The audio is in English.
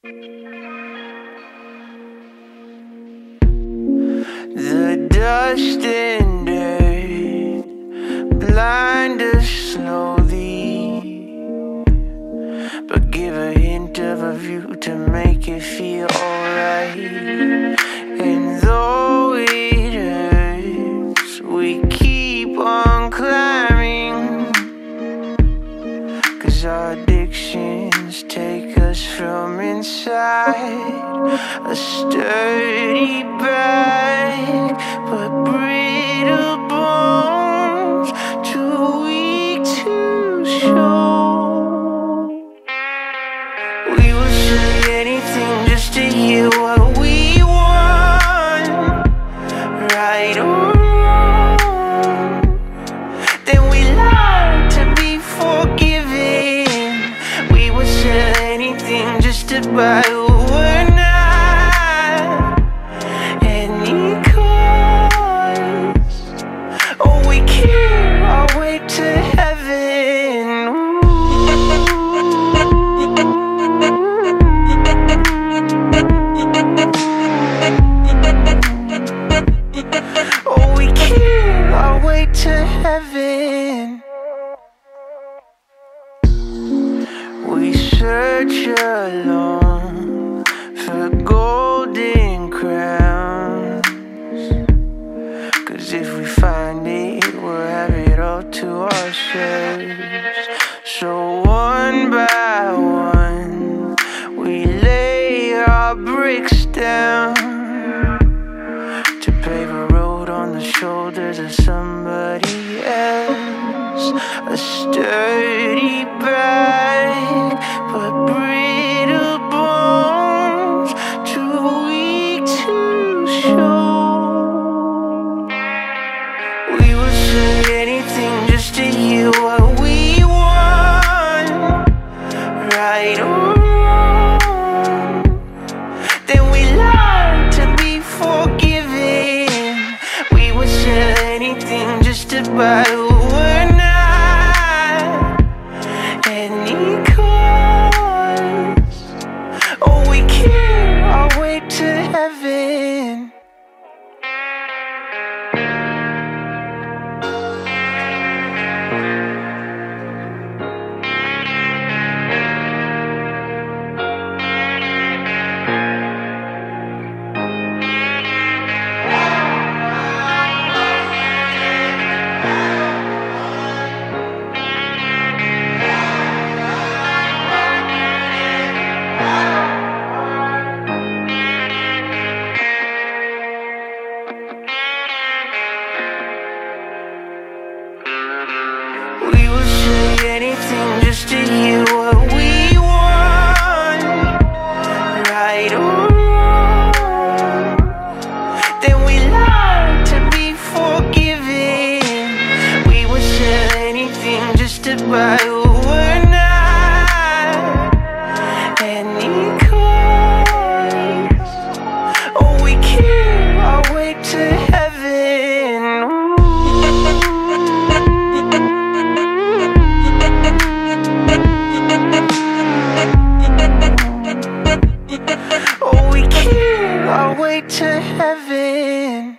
The dust and dirt blind us slowly, but give a hint of a view to make it feel alright. And though inside a sturdy back, but brittle bones, too weak to show. We will say anything just to hear what we want, right or wrong. Then we learn to be forgiving. We would sell anything just to We search alone for golden crowns. Cause if we find it, we'll have it all to ourselves. So one by one, we lay our bricks down to pave a road on the shoulders of somebody else. A sturdy just anything just to hear what we want, right or. Then we learn to be forgiving. We will say anything just to buy we keep our way to heaven.